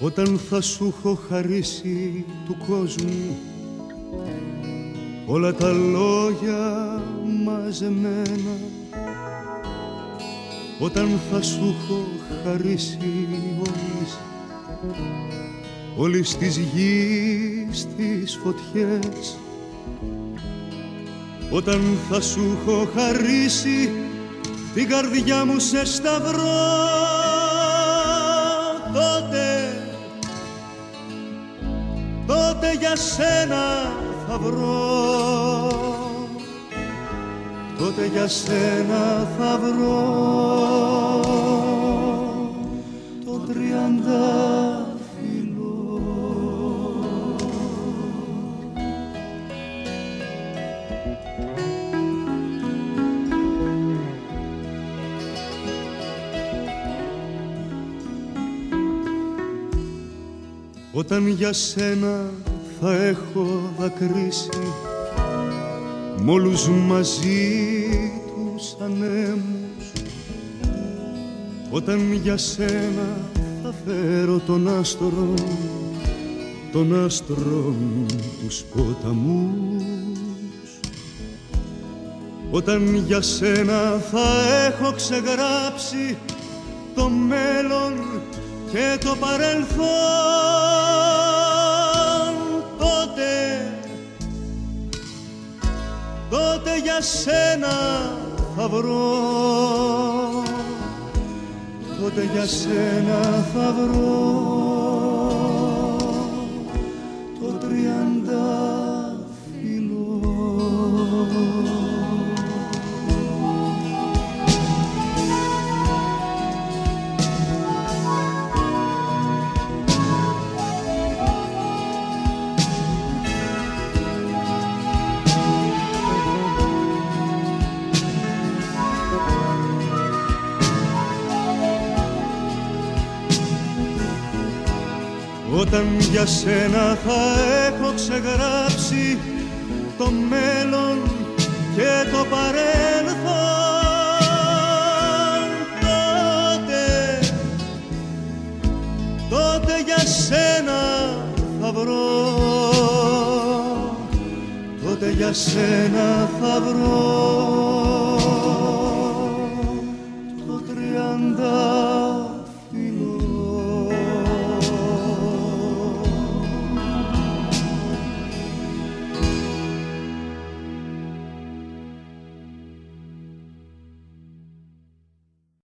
όταν θα σου έχω χαρίσει του κόσμου όλα τα λόγια μαζεμένα. Όταν θα σου έχω χαρίσει όλες όλες τις γης τις φωτιές. Όταν θα σου έχω χαρίσει την καρδιά μου σε σταυρό τότε για σένα θα βρω τότε για σένα θα βρω το τριαντάφυλλο Όταν για σένα θα έχω δακρύσει μ' όλους μαζί τους ανέμους. Όταν για σένα θα φέρω τον άστρο τον άστρο τους ποταμούς. Όταν για σένα θα έχω ξεγράψει το μέλλον και το παρελθόν τότε για σένα θα βρω. Τότε για σένα θα βρω Όταν για σένα θα έχω ξεγράψει το μέλλον και το παρέλθον τότε, τότε για σένα θα βρω. Τότε για σένα θα βρω